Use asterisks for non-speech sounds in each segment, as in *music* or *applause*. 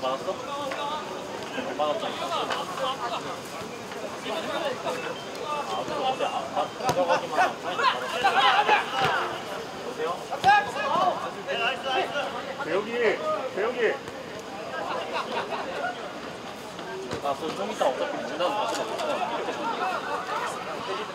받았어? 하면 사인 받았어 보세요 배우기, 배우기. 아그좀 이따 어차피 문 닫으면 다시 나오잖아 이렇게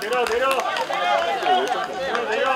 내려, 내려. 내려, 내려. 그래, 더 내려. 세연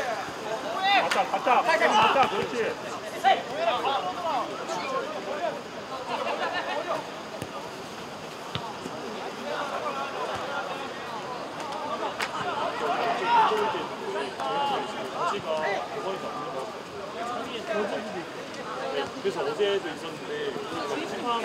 갔다, 갔다. 갔다, 그렇지. 그래서 어제도 있었는데 심판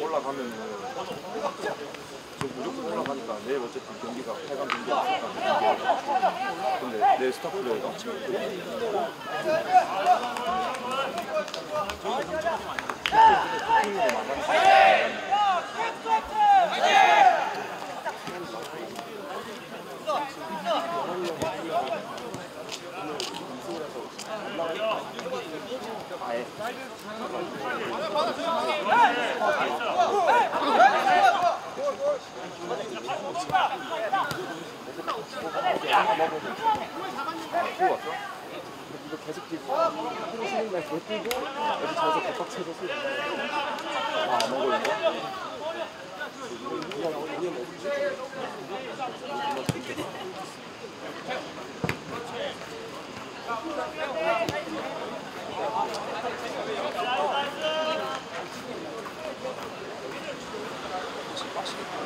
올라가면은 저 무조건 올라가니까 내일 어쨌든 경기가 8강 경기가 있었단 근데 내 스타플레이가 뛰고 왔어? 이거 계속 뛰고 하루 쉬는 날 계속 뛰고 어디 자서 개빡쳐서 쓰고 아안 먹어 이거? 그냥 그냥 먹지 맛있겠다.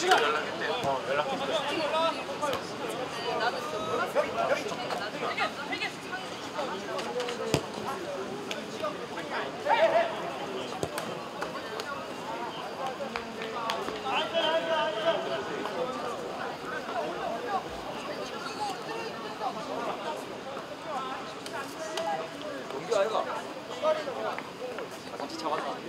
지금 연락했대요. 어, 연락했대요. 용기 아이가 같이 잡았다.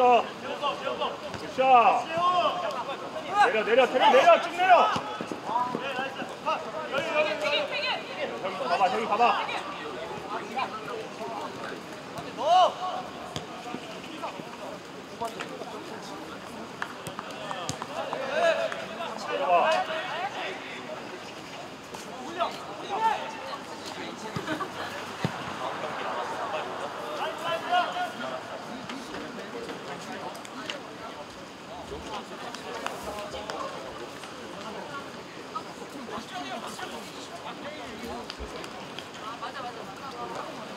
됐다. 굿샷. 내려, 내려, 내려, 내려, 쭉 내려. 형이 봐봐, 형이 봐봐. 어 아, 맞아 맞아.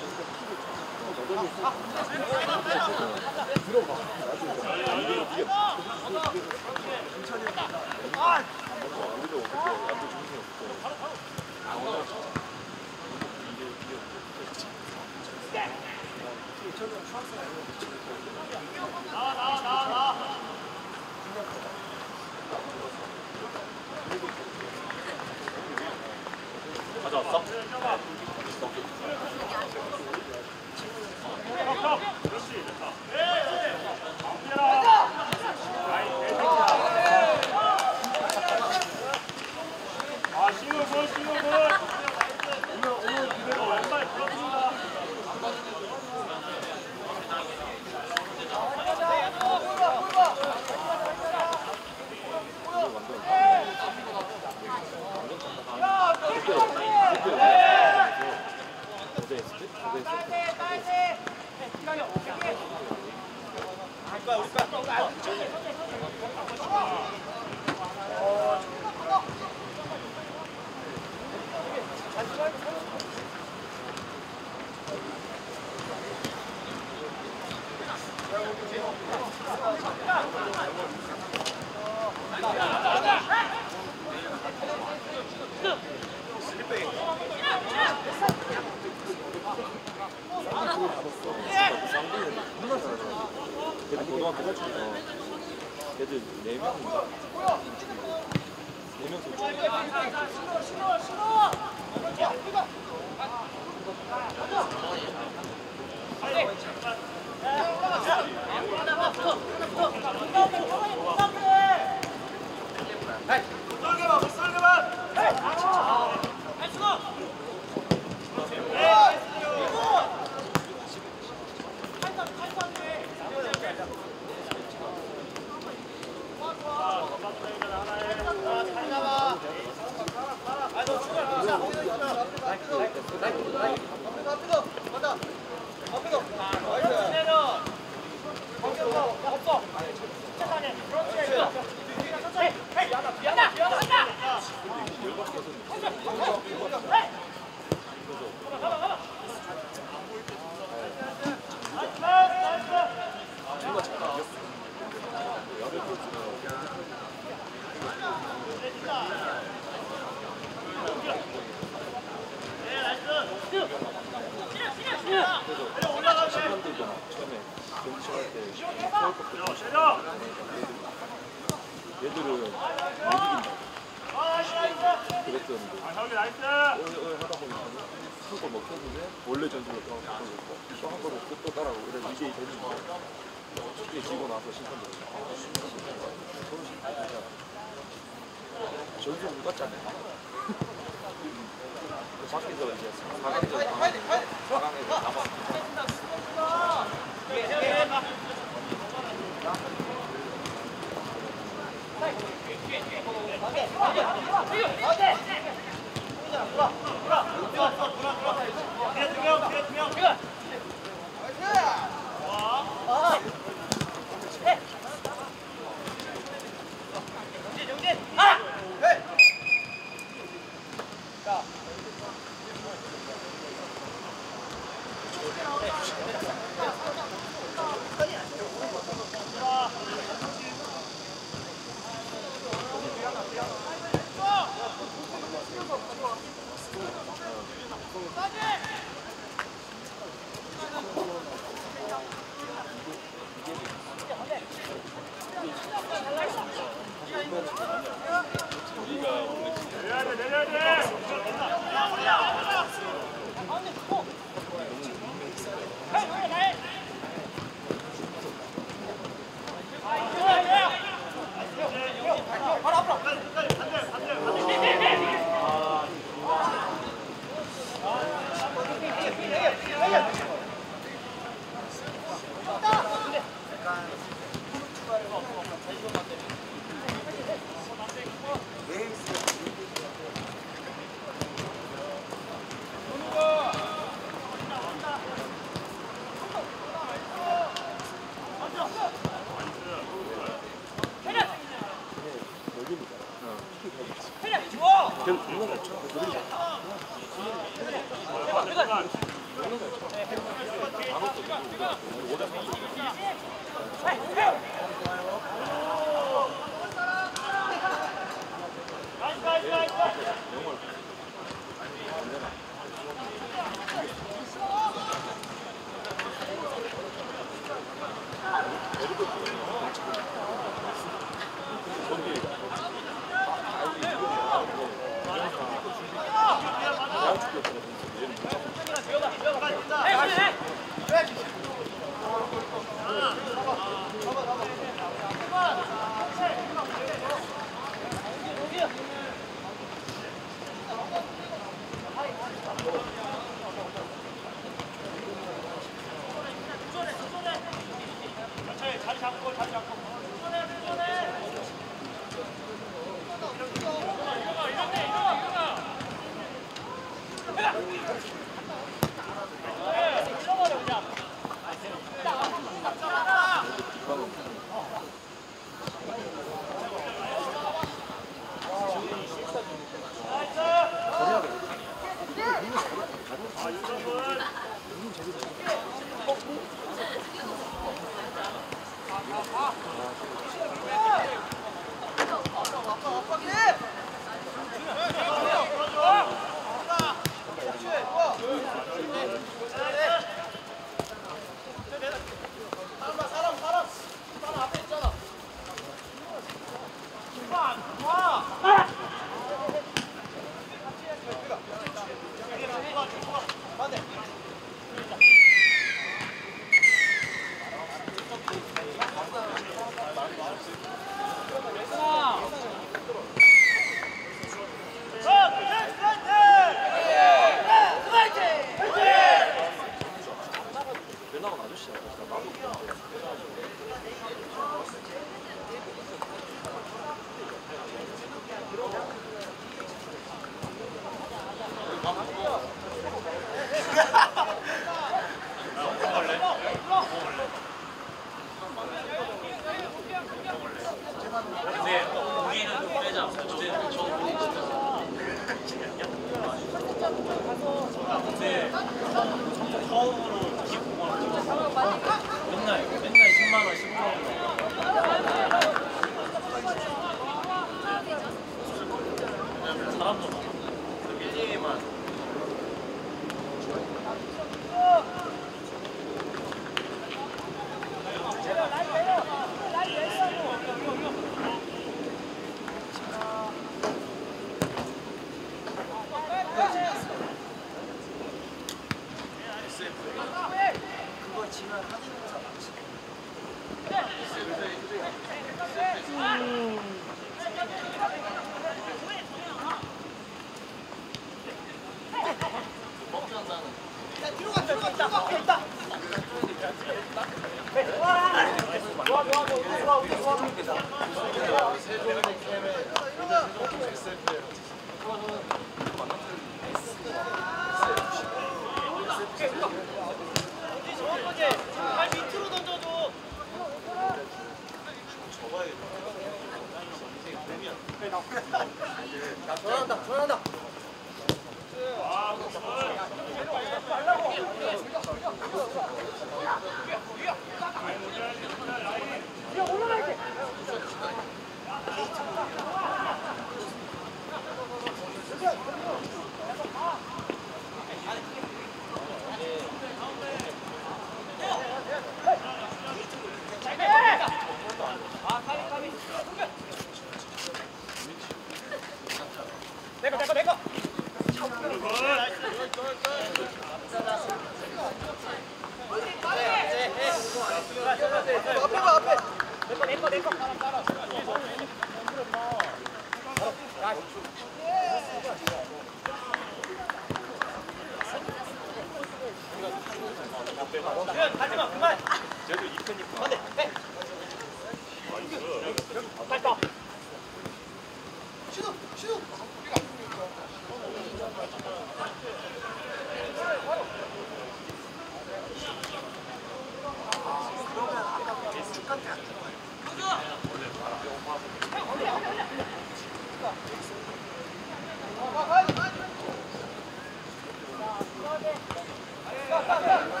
그러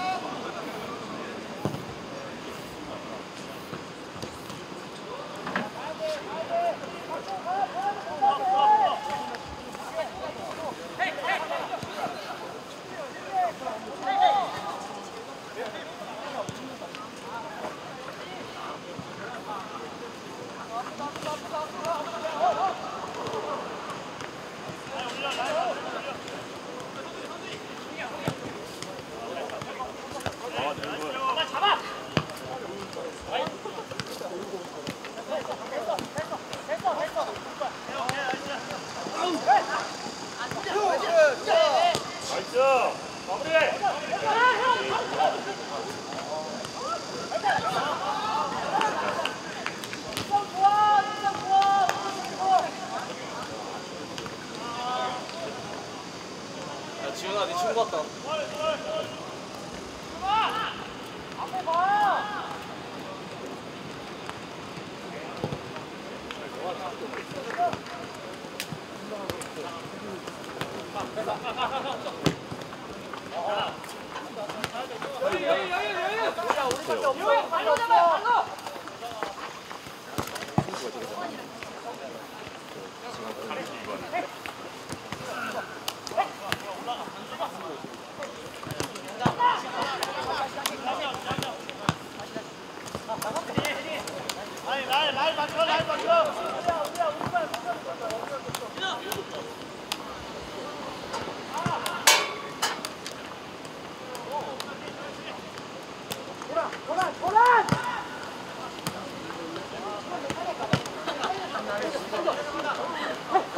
Go, go, go.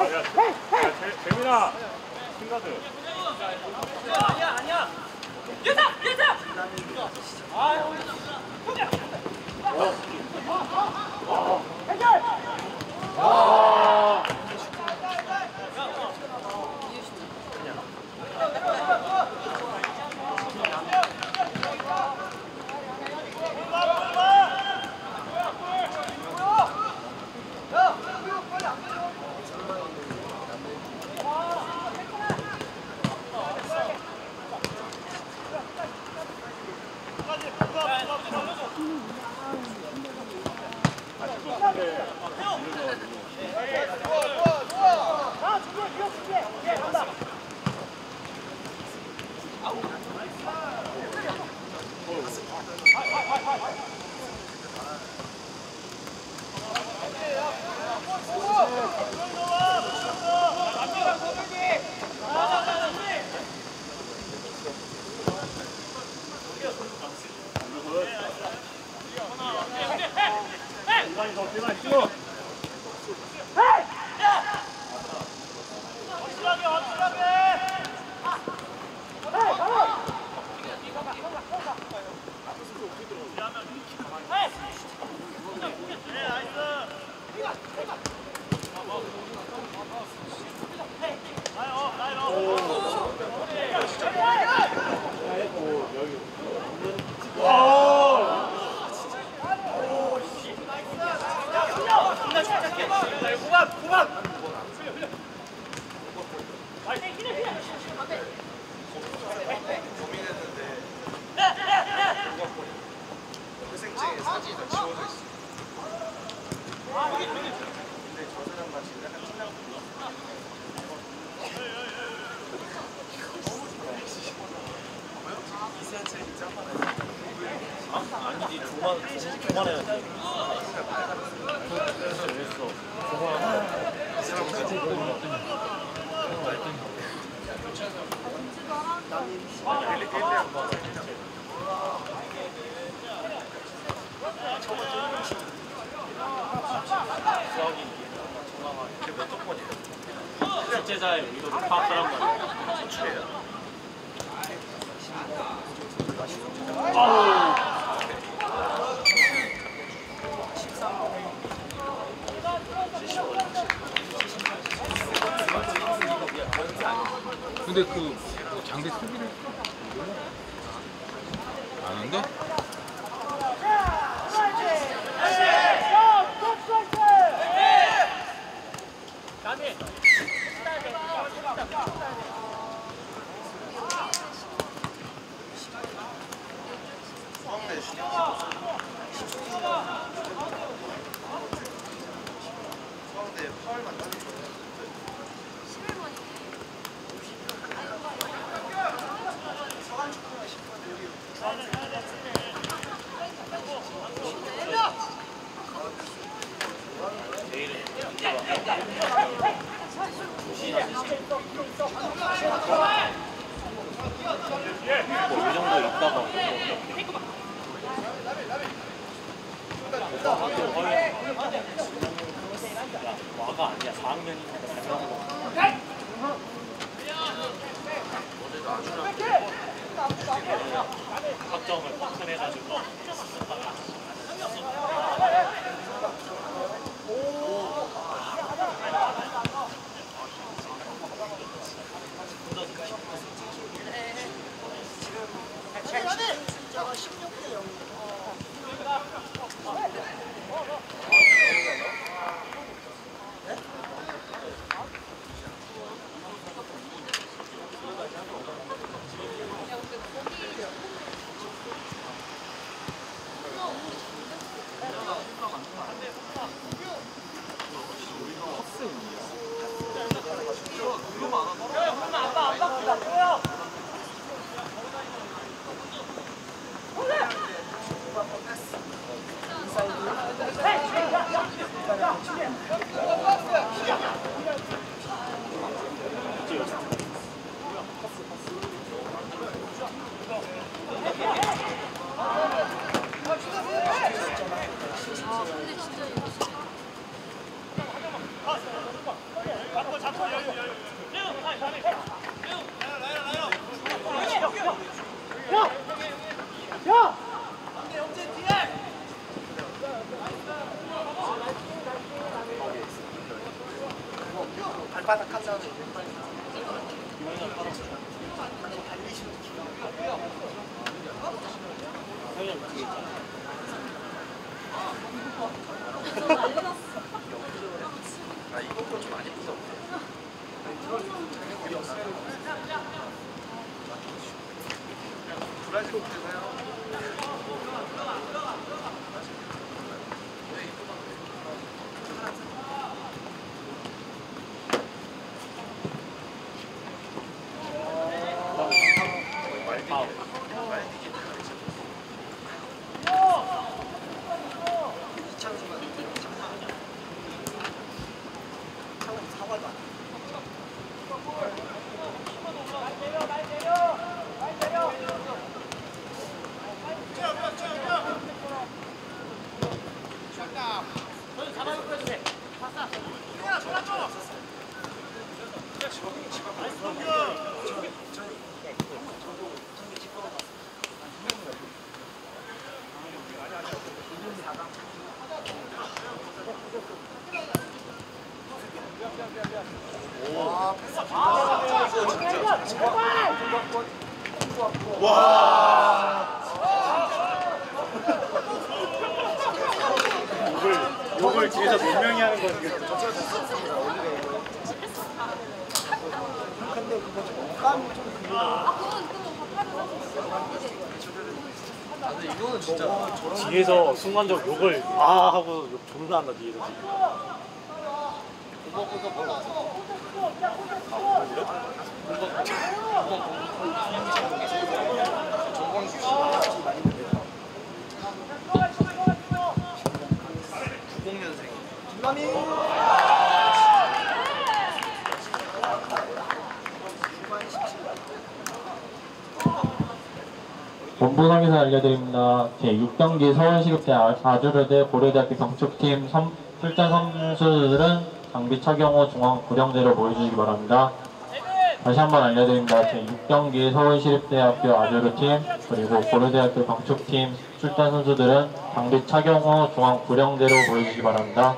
야, 야, 재- 재민아. 신가 시간이 더 시간이 뛰어. 네, 바로. 아니지 조만 조만해야지 됐어 수학이 실제자의 의도를 파악하란 말이야 근데 그, 그 수비를 안 한대? 뭐 이 정도 있다가. 야, 와가 아니야. 4학년이니까 알려드립니다. 제6경기 서울시립대 아- 아주르대 고려대학교 경축팀 선- 출전 선수들은 장비 착용 후 중앙 구령대로 모여주시기 바랍니다. 다시 한번 알려드립니다. 제6경기 서울시립대학교 아주르팀 그리고 고려대학교 경축팀 출전 선수들은 장비 착용 후 중앙 구령대로 모여주시기 바랍니다.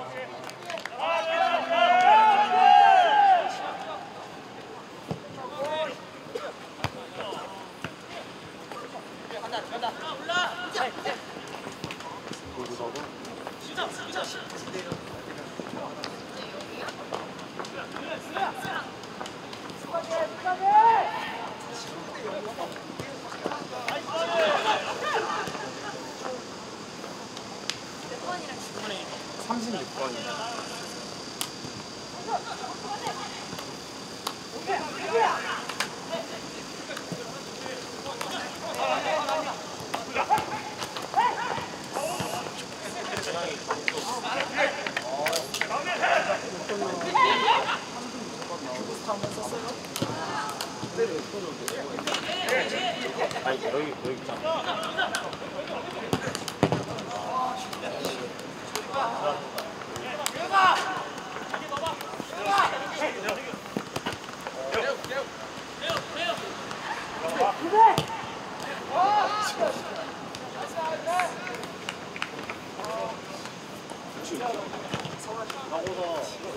서울에서 나고서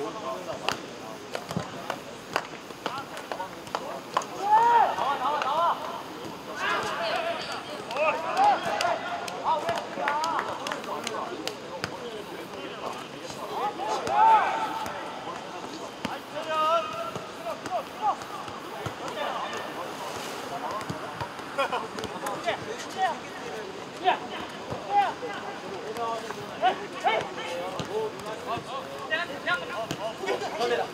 올거나 실제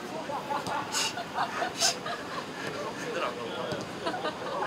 *laughs* 로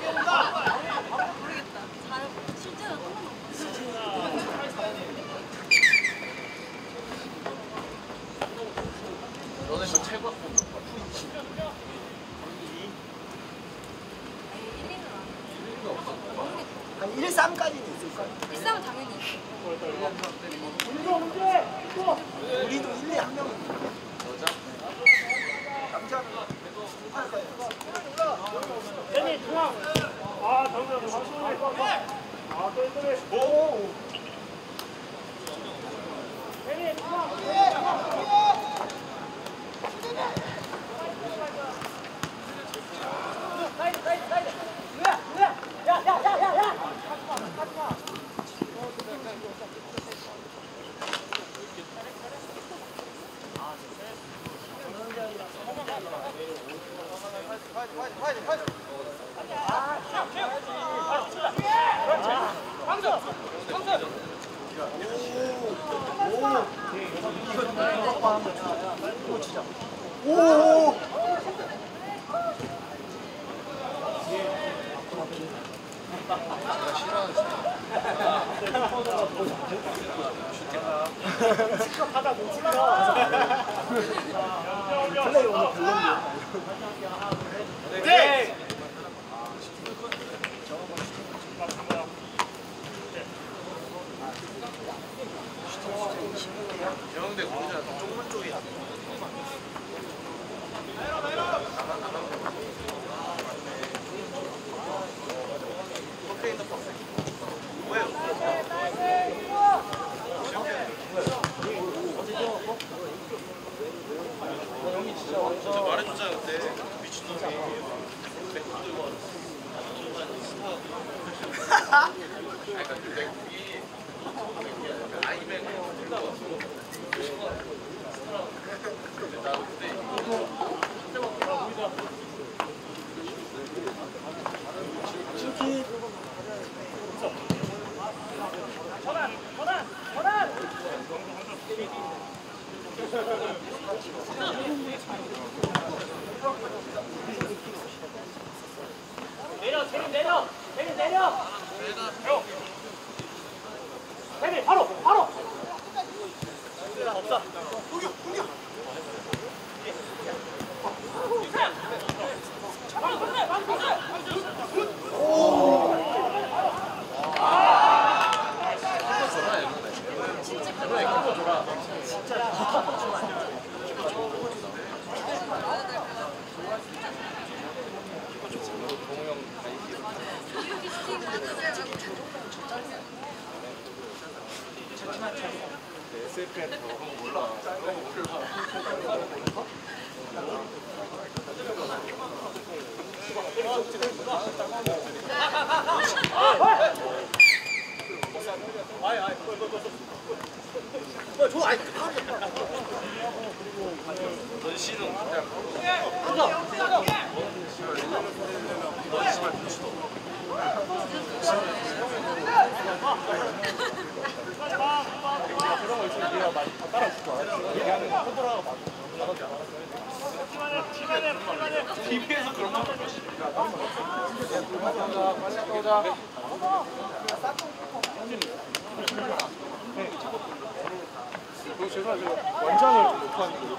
アイメイク? 제가 제가 원장을 못하는 거예요.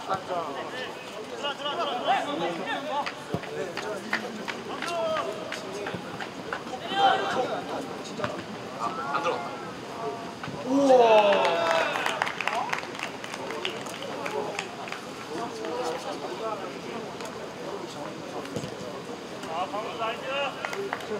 아, 방금 나이스. 아,